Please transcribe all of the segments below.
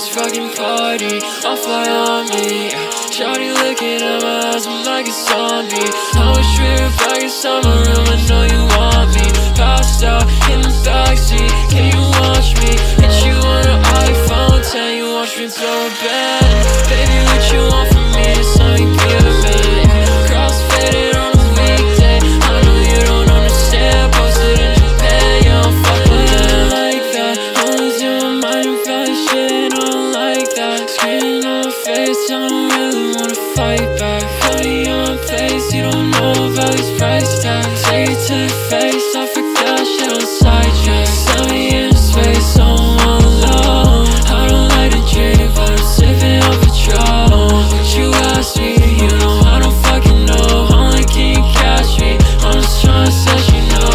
fucking party. All fly on me. Shawty looking at my eyes, I'm like a zombie. I was tripping back in summer room, I know you want me. Passed out in the backseat, can you watch me? Hit you on an iPhone 10, you watch me blow a bed don't really wanna fight back. Me on place, you don't know about these price tags. Take it to the face, I forgot shit on sidetrack Send me in space, I'm all alone. I don't like to drink, but I'm sipping on Patron But you asked me, you know I don't fucking know. Only can you catch me, I'm just trying to set you know.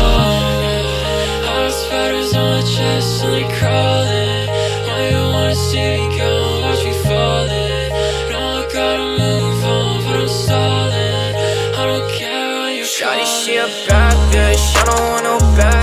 Hot spiders on my chest and they crawling she a bad bitch, I don't want no she